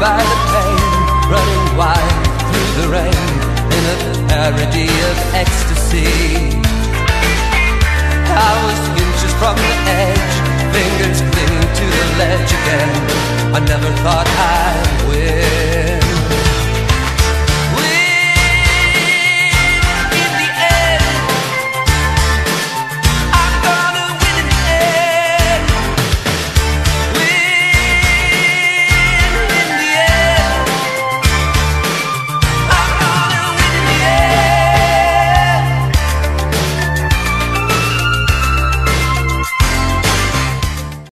by the pain, running wild through the rain in a parody of ecstasy. I was inches from the edge, fingers clinging to the ledge again. I never thought I'd